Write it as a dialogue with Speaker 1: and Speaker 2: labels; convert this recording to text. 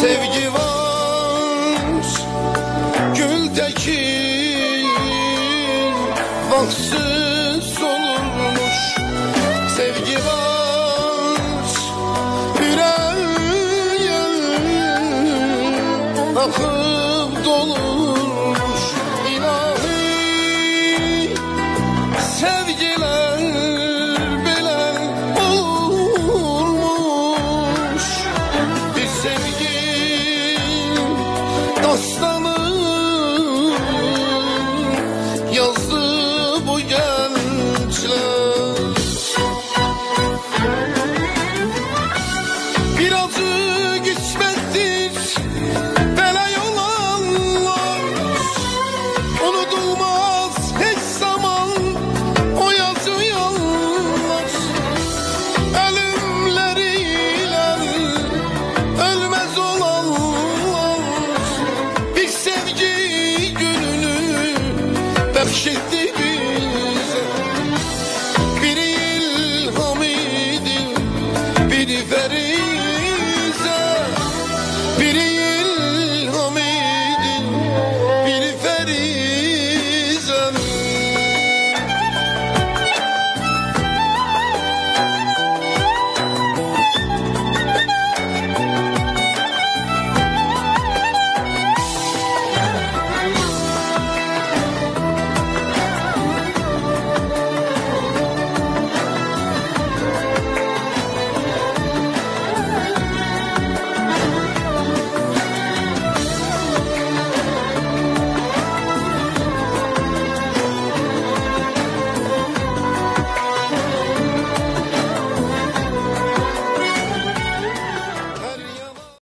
Speaker 1: sevgi var güldeki vaksız olurmuş. Sevgi var yüreğe akıp dolurmuş. İlahi sevgiler. What's bahşetti bize. Biri ilhamidin, biri ferid